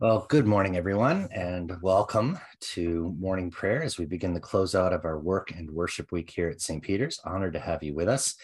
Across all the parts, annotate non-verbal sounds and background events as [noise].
Well, good morning, everyone, and welcome to morning prayer as we begin the closeout of our work and worship week here at St. Peter's. Honored to have you with us.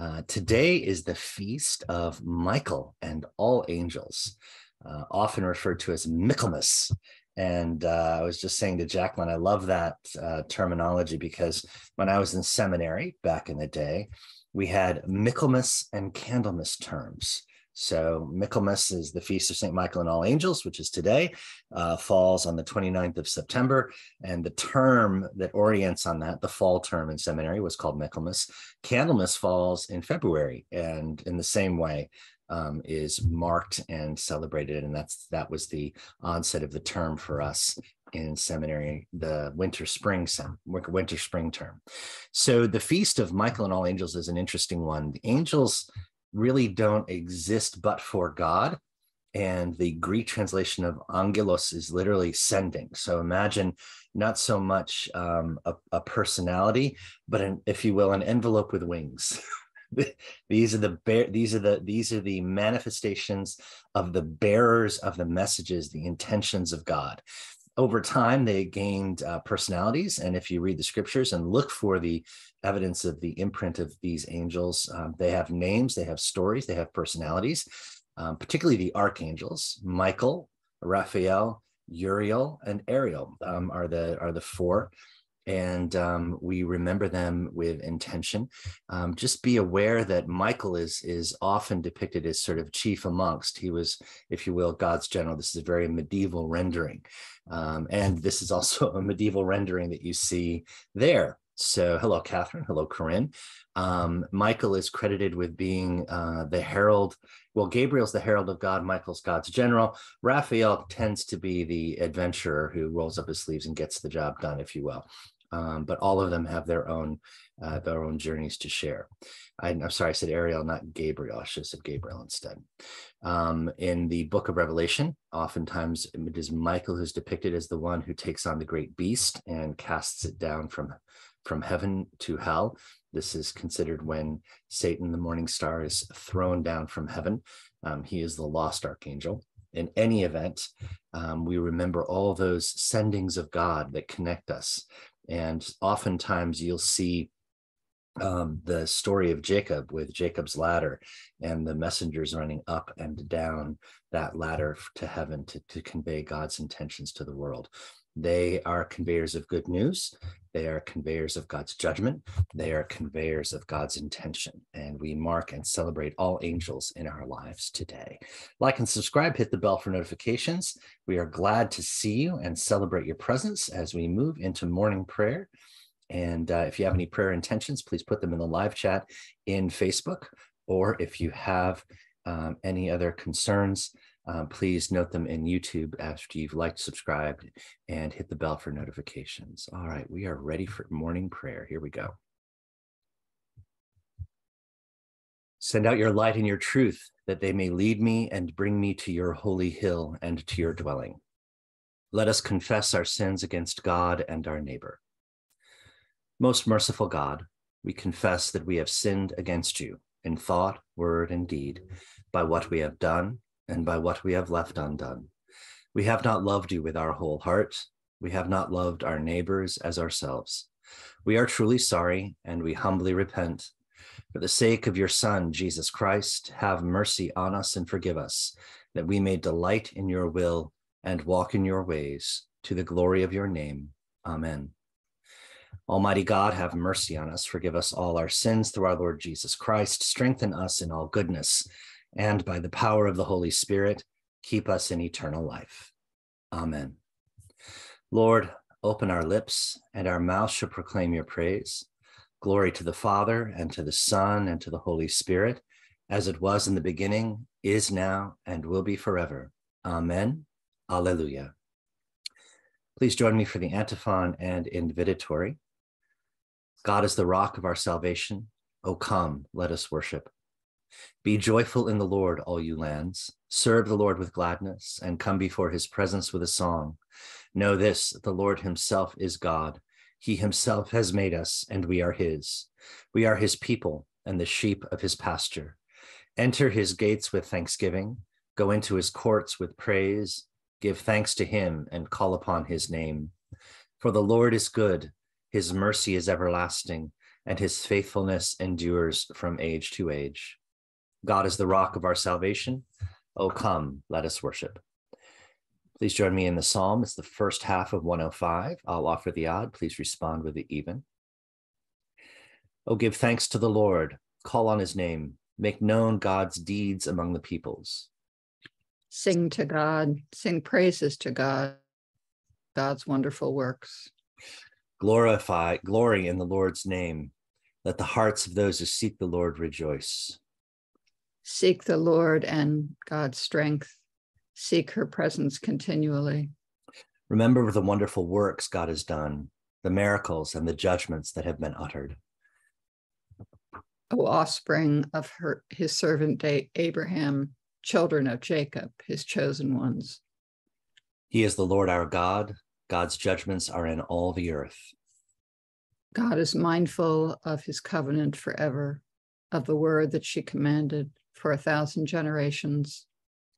Uh, today is the feast of Michael and all angels, uh, often referred to as Michaelmas. And uh, I was just saying to Jacqueline, I love that uh, terminology because when I was in seminary back in the day, we had Michaelmas and Candlemas terms. So Michaelmas is the feast of St. Michael and all angels, which is today, uh, falls on the 29th of September. And the term that orients on that, the fall term in seminary, was called Michaelmas. Candlemas falls in February, and in the same way, um, is marked and celebrated, and that's that was the onset of the term for us in seminary, the winter spring sem, winter spring term. So the feast of Michael and all angels is an interesting one. The angels really don't exist but for God. And the Greek translation of angelos is literally sending. So imagine not so much um, a, a, personality, but an, if you will, an envelope with wings. [laughs] these are the bear, these are the these are the manifestations of the bearers of the messages, the intentions of God over time they gained uh, personalities and if you read the scriptures and look for the evidence of the imprint of these angels um, they have names they have stories they have personalities um, particularly the archangels michael raphael uriel and ariel um, are the are the four and um, we remember them with intention. Um, just be aware that Michael is is often depicted as sort of chief amongst. He was, if you will, God's general. This is a very medieval rendering, um, and this is also a medieval rendering that you see there. So, hello, Catherine. Hello, Corinne. Um, Michael is credited with being uh, the herald. Well, Gabriel's the herald of God. Michael's God's general. Raphael tends to be the adventurer who rolls up his sleeves and gets the job done, if you will um, but all of them have their own uh, their own journeys to share. I, am sorry, I said Ariel, not Gabriel. I should have said Gabriel instead. Um, in the book of Revelation, oftentimes it is Michael who's depicted as the one who takes on the great beast and casts it down from from heaven to hell. This is considered when Satan, the morning star, is thrown down from heaven. Um, he is the lost archangel in any event, um, we remember all those sendings of God that connect us. And oftentimes you'll see um, the story of Jacob with Jacob's ladder and the messengers running up and down that ladder to heaven to, to convey God's intentions to the world. They are conveyors of good news. They are conveyors of God's judgment. They are conveyors of God's intention. And we mark and celebrate all angels in our lives today. Like and subscribe, hit the bell for notifications. We are glad to see you and celebrate your presence as we move into morning prayer. And uh, if you have any prayer intentions, please put them in the live chat in Facebook. Or if you have um, any other concerns, uh, please note them in YouTube after you've liked, subscribed, and hit the bell for notifications. All right, we are ready for morning prayer. Here we go. Send out your light and your truth, that they may lead me and bring me to your holy hill and to your dwelling. Let us confess our sins against God and our neighbor. Most merciful God, we confess that we have sinned against you in thought, word, and deed, by what we have done and by what we have left undone. We have not loved you with our whole heart. We have not loved our neighbors as ourselves. We are truly sorry and we humbly repent. For the sake of your Son, Jesus Christ, have mercy on us and forgive us, that we may delight in your will and walk in your ways to the glory of your name. Amen. Almighty God, have mercy on us, forgive us all our sins through our Lord Jesus Christ, strengthen us in all goodness and by the power of the Holy Spirit, keep us in eternal life. Amen. Lord, open our lips, and our mouth shall proclaim your praise. Glory to the Father, and to the Son, and to the Holy Spirit, as it was in the beginning, is now, and will be forever. Amen. Alleluia. Please join me for the antiphon and invitatory. God is the rock of our salvation. O come, let us worship. Be joyful in the Lord, all you lands. Serve the Lord with gladness and come before his presence with a song. Know this the Lord himself is God. He himself has made us, and we are his. We are his people and the sheep of his pasture. Enter his gates with thanksgiving, go into his courts with praise. Give thanks to him and call upon his name. For the Lord is good, his mercy is everlasting, and his faithfulness endures from age to age. God is the rock of our salvation. Oh, come, let us worship. Please join me in the psalm. It's the first half of 105. I'll offer the odd. Please respond with the even. Oh, give thanks to the Lord, call on his name, make known God's deeds among the peoples sing to God, sing praises to God, God's wonderful works. Glorify, glory in the Lord's name. Let the hearts of those who seek the Lord rejoice. Seek the Lord and God's strength. Seek her presence continually. Remember the wonderful works God has done, the miracles and the judgments that have been uttered. O offspring of her, his servant Abraham, children of Jacob, his chosen ones. He is the Lord our God. God's judgments are in all the earth. God is mindful of his covenant forever, of the word that she commanded for a thousand generations.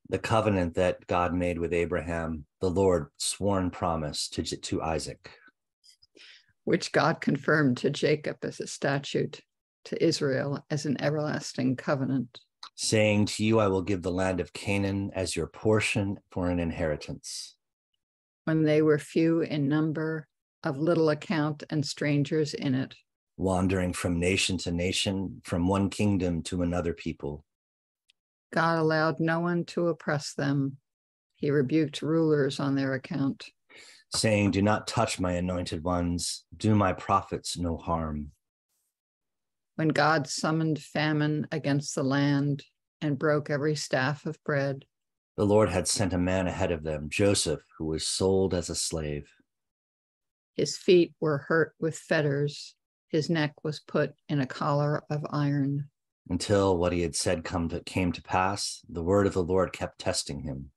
The covenant that God made with Abraham, the Lord sworn promise to, to Isaac. Which God confirmed to Jacob as a statute, to Israel as an everlasting covenant saying to you, I will give the land of Canaan as your portion for an inheritance. When they were few in number, of little account, and strangers in it. Wandering from nation to nation, from one kingdom to another people. God allowed no one to oppress them. He rebuked rulers on their account. Saying, Do not touch my anointed ones, do my prophets no harm when God summoned famine against the land and broke every staff of bread. The Lord had sent a man ahead of them, Joseph, who was sold as a slave. His feet were hurt with fetters, his neck was put in a collar of iron. Until what he had said come to, came to pass, the word of the Lord kept testing him.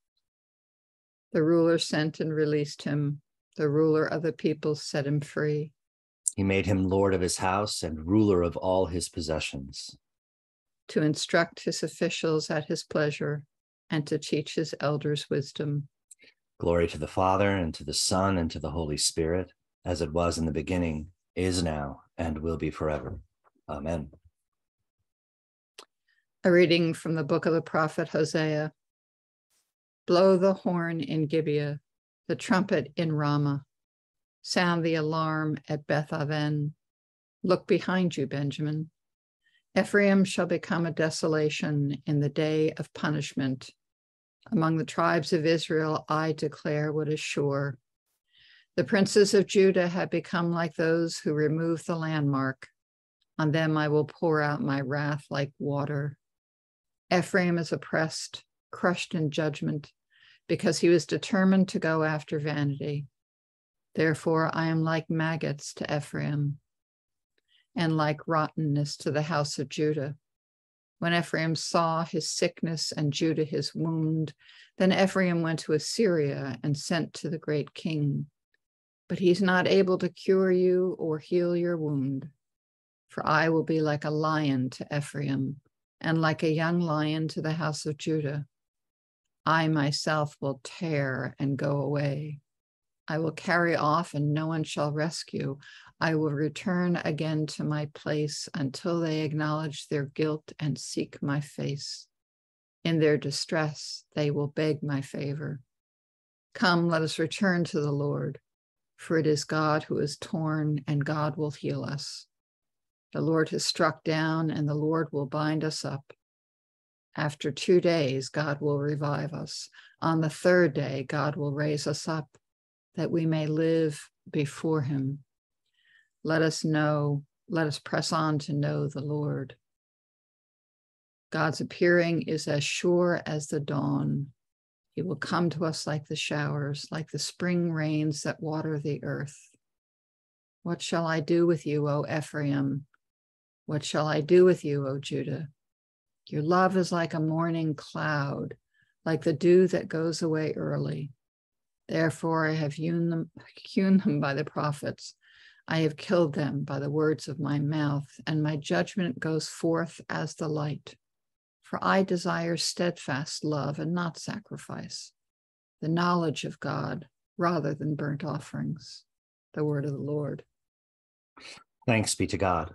The ruler sent and released him. The ruler of the people set him free. He made him lord of his house and ruler of all his possessions. To instruct his officials at his pleasure and to teach his elders wisdom. Glory to the Father, and to the Son, and to the Holy Spirit, as it was in the beginning, is now, and will be forever. Amen. A reading from the book of the prophet Hosea. Blow the horn in Gibeah, the trumpet in Ramah Sound the alarm at Beth Aven. Look behind you, Benjamin. Ephraim shall become a desolation in the day of punishment. Among the tribes of Israel, I declare what is sure. The princes of Judah have become like those who remove the landmark. On them I will pour out my wrath like water. Ephraim is oppressed, crushed in judgment, because he was determined to go after vanity. Therefore, I am like maggots to Ephraim and like rottenness to the house of Judah. When Ephraim saw his sickness and Judah his wound, then Ephraim went to Assyria and sent to the great king. But he's not able to cure you or heal your wound. For I will be like a lion to Ephraim and like a young lion to the house of Judah. I myself will tear and go away. I will carry off and no one shall rescue. I will return again to my place until they acknowledge their guilt and seek my face. In their distress, they will beg my favor. Come, let us return to the Lord, for it is God who is torn, and God will heal us. The Lord has struck down, and the Lord will bind us up. After two days, God will revive us. On the third day, God will raise us up that we may live before him. Let us know, let us press on to know the Lord. God's appearing is as sure as the dawn. He will come to us like the showers, like the spring rains that water the earth. What shall I do with you, O Ephraim? What shall I do with you, O Judah? Your love is like a morning cloud, like the dew that goes away early. Therefore, I have hewn them, [laughs] hewn them by the prophets. I have killed them by the words of my mouth, and my judgment goes forth as the light. For I desire steadfast love and not sacrifice, the knowledge of God, rather than burnt offerings. The word of the Lord. Thanks be to God.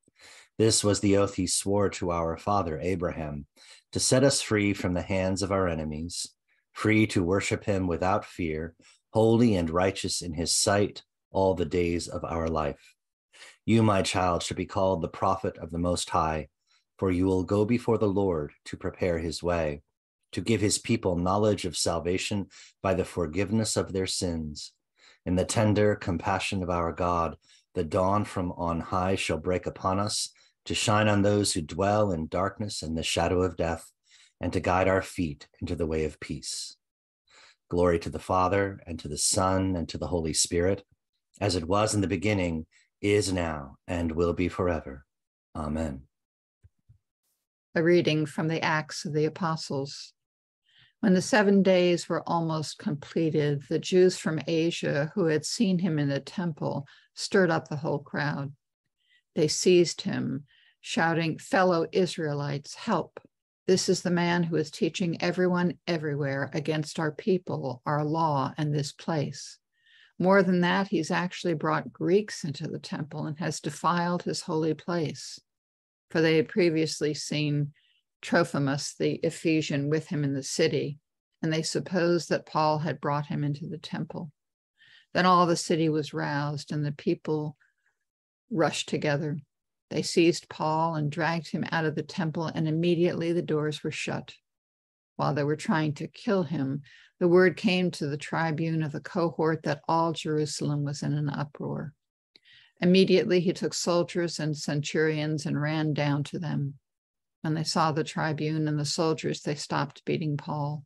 This was the oath he swore to our father Abraham to set us free from the hands of our enemies, free to worship him without fear, holy and righteous in his sight all the days of our life. You, my child, should be called the prophet of the Most High, for you will go before the Lord to prepare his way, to give his people knowledge of salvation by the forgiveness of their sins. In the tender compassion of our God, the dawn from on high shall break upon us to shine on those who dwell in darkness and the shadow of death, and to guide our feet into the way of peace. Glory to the Father, and to the Son, and to the Holy Spirit, as it was in the beginning, is now, and will be forever. Amen. A reading from the Acts of the Apostles. When the seven days were almost completed, the Jews from Asia who had seen him in the temple stirred up the whole crowd. They seized him, shouting, Fellow Israelites, help! This is the man who is teaching everyone everywhere against our people, our law, and this place. More than that, he's actually brought Greeks into the temple and has defiled his holy place. For they had previously seen Trophimus, the Ephesian, with him in the city, and they supposed that Paul had brought him into the temple. Then all the city was roused, and the people rushed together. They seized Paul and dragged him out of the temple, and immediately the doors were shut. While they were trying to kill him, the word came to the tribune of the cohort that all Jerusalem was in an uproar. Immediately he took soldiers and centurions and ran down to them. When they saw the tribune and the soldiers, they stopped beating Paul.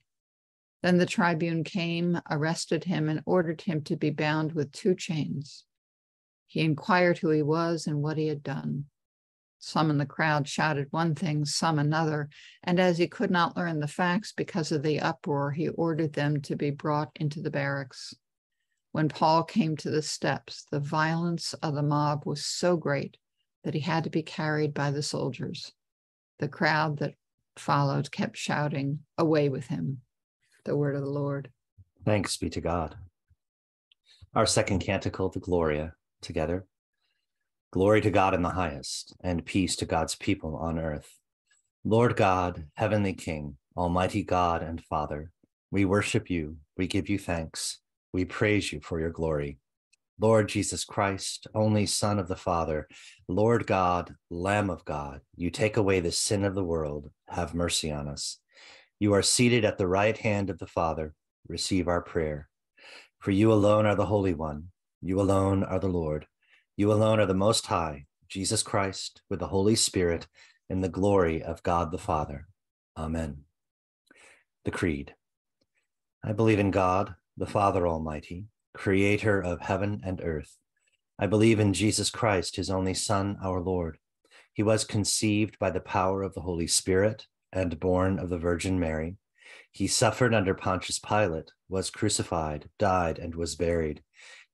Then the tribune came, arrested him, and ordered him to be bound with two chains. He inquired who he was and what he had done. Some in the crowd shouted one thing, some another, and as he could not learn the facts because of the uproar, he ordered them to be brought into the barracks. When Paul came to the steps, the violence of the mob was so great that he had to be carried by the soldiers. The crowd that followed kept shouting, Away with him! The word of the Lord. Thanks be to God. Our second canticle, the Gloria, together. Glory to God in the highest, and peace to God's people on earth. Lord God, heavenly King, almighty God and Father, we worship you, we give you thanks, we praise you for your glory. Lord Jesus Christ, only Son of the Father, Lord God, Lamb of God, you take away the sin of the world, have mercy on us. You are seated at the right hand of the Father, receive our prayer. For you alone are the Holy One, you alone are the Lord. You alone are the Most High, Jesus Christ, with the Holy Spirit, in the glory of God the Father. Amen. The Creed. I believe in God, the Father Almighty, creator of heaven and earth. I believe in Jesus Christ, his only Son, our Lord. He was conceived by the power of the Holy Spirit and born of the Virgin Mary. He suffered under Pontius Pilate, was crucified, died, and was buried.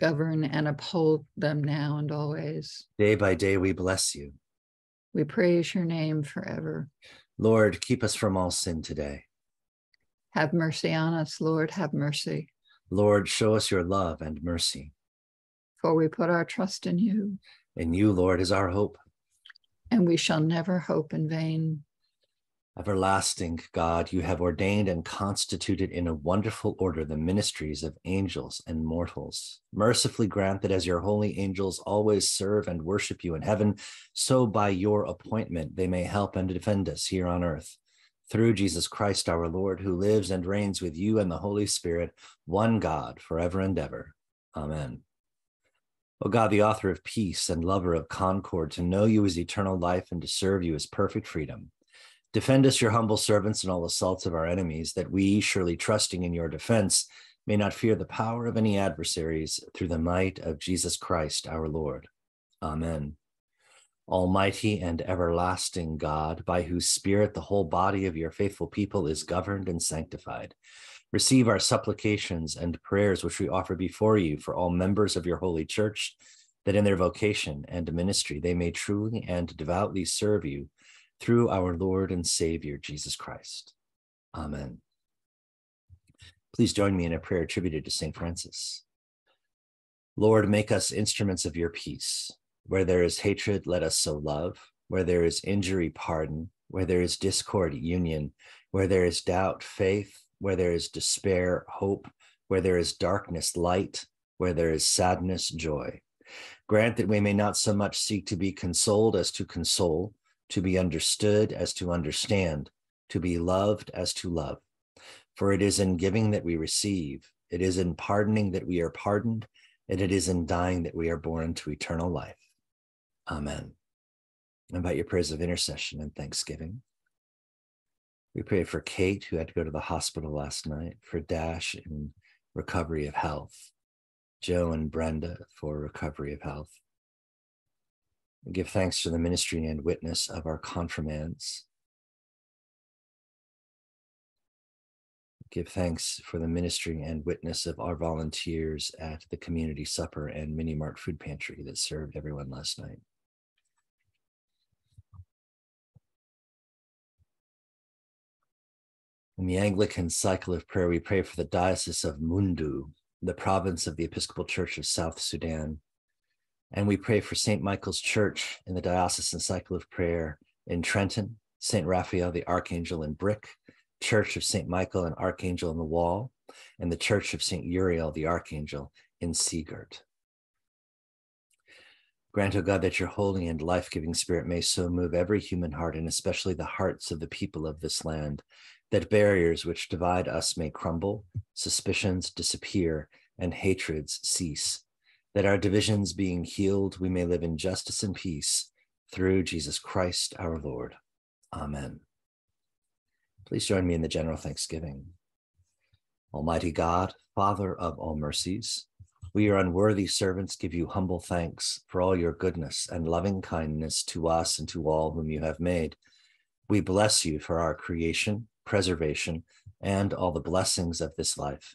Govern and uphold them now and always. Day by day, we bless you. We praise your name forever. Lord, keep us from all sin today. Have mercy on us, Lord, have mercy. Lord, show us your love and mercy. For we put our trust in you. In you, Lord, is our hope. And we shall never hope in vain. Everlasting God, you have ordained and constituted in a wonderful order the ministries of angels and mortals. Mercifully grant that as your holy angels always serve and worship you in heaven, so by your appointment they may help and defend us here on earth. Through Jesus Christ our Lord, who lives and reigns with you and the Holy Spirit, one God, forever and ever. Amen. O God, the author of peace and lover of concord, to know you is eternal life and to serve you is perfect freedom. Defend us, your humble servants, in all assaults of our enemies, that we, surely trusting in your defense, may not fear the power of any adversaries through the might of Jesus Christ our Lord. Amen. Almighty and everlasting God, by whose Spirit the whole body of your faithful people is governed and sanctified, receive our supplications and prayers which we offer before you for all members of your holy church, that in their vocation and ministry they may truly and devoutly serve you through our Lord and Savior, Jesus Christ. Amen. Please join me in a prayer attributed to St. Francis. Lord, make us instruments of your peace. Where there is hatred, let us sow love. Where there is injury, pardon. Where there is discord, union. Where there is doubt, faith. Where there is despair, hope. Where there is darkness, light. Where there is sadness, joy. Grant that we may not so much seek to be consoled as to console, to be understood as to understand, to be loved as to love. For it is in giving that we receive, it is in pardoning that we are pardoned, and it is in dying that we are born to eternal life. Amen. I invite your prayers of intercession and thanksgiving. We pray for Kate, who had to go to the hospital last night, for Dash in recovery of health, Joe and Brenda for recovery of health, give thanks to the ministry and witness of our confirmands. Give thanks for the ministry and witness of our volunteers at the community supper and mini mart food pantry that served everyone last night. In the Anglican cycle of prayer, we pray for the Diocese of Mundri, the province of the Episcopal Church of South Sudan, and we pray for St. Michael's Church in the Diocesan Cycle of Prayer in Trenton, St. Raphael the Archangel in Brick, Church of St. Michael and Archangel in the Wall, and the Church of St. Uriel the Archangel in Sea Girt. Grant, O God, that your holy and life giving spirit may so move every human heart, and especially the hearts of the people of this land, that barriers which divide us may crumble, suspicions disappear, and hatreds cease that our divisions being healed, we may live in justice and peace through Jesus Christ our Lord. Amen. Please join me in the general thanksgiving. Almighty God, Father of all mercies, we, your unworthy servants, give you humble thanks for all your goodness and loving kindness to us and to all whom you have made. We bless you for our creation, preservation, and all the blessings of this life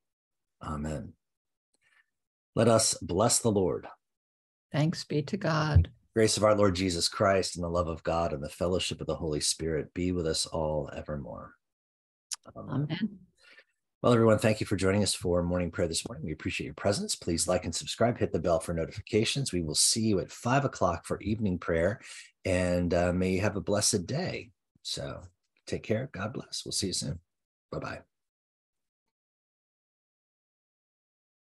Amen. Let us bless the Lord. Thanks be to God. Grace of our Lord Jesus Christ and the love of God and the fellowship of the Holy Spirit be with us all evermore. Amen. Amen. Well, everyone, thank you for joining us for morning prayer this morning. We appreciate your presence. Please like and subscribe, hit the bell for notifications. We will see you at five o'clock for evening prayer, and uh, may you have a blessed day. So take care. God bless. We'll see you soon. Bye bye.